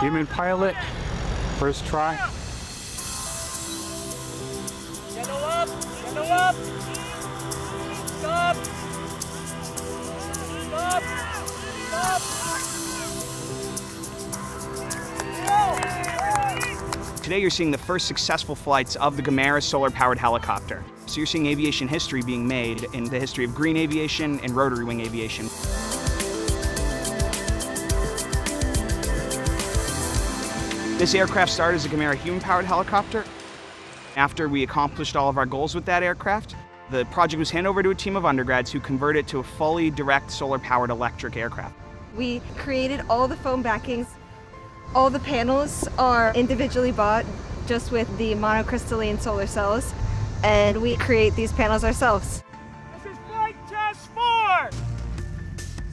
Human pilot, first try. Settle up, settle up. Stop. Stop. Stop. Today you're seeing the first successful flights of the Gamera solar-powered helicopter. So you're seeing aviation history being made in the history of green aviation and rotary wing aviation. This aircraft started as a Gamera human-powered helicopter. After we accomplished all of our goals with that aircraft, the project was handed over to a team of undergrads who converted it to a fully direct solar-powered electric aircraft. We created all the foam backings. All the panels are individually bought just with the monocrystalline solar cells, and we create these panels ourselves. This is flight test four.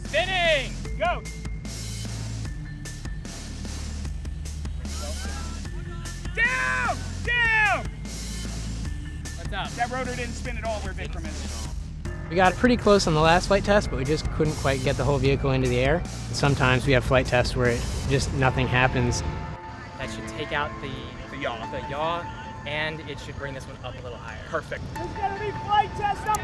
Spinning. Go. Up? That rotor didn't spin at all where Vikram is. We got pretty close on the last flight test, but we just couldn't quite get the whole vehicle into the air. Sometimes we have flight tests where it just nothing happens. That should take out the, The yaw. the yaw, and it should bring this one up a little higher. Perfect. This is gonna be flight test number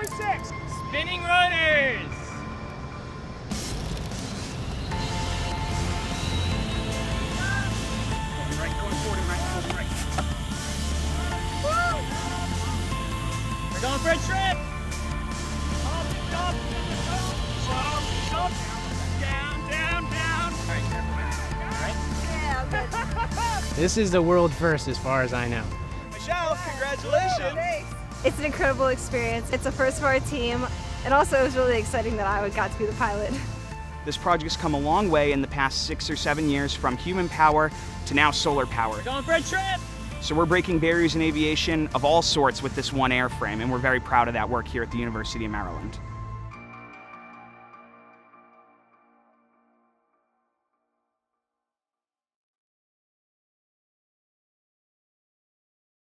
We're going for a trip! Up, up, up, up, down, down, down. All right, careful. All right. This is the world first as far as I know. Michelle, congratulations. It's an incredible experience. It's a first for our team, and also it was really exciting that I got to be the pilot. This project's come a long way in the past six or seven years from human power to now solar power. Going for a trip! So we're breaking barriers in aviation of all sorts with this one airframe, and we're very proud of that work here at the University of Maryland.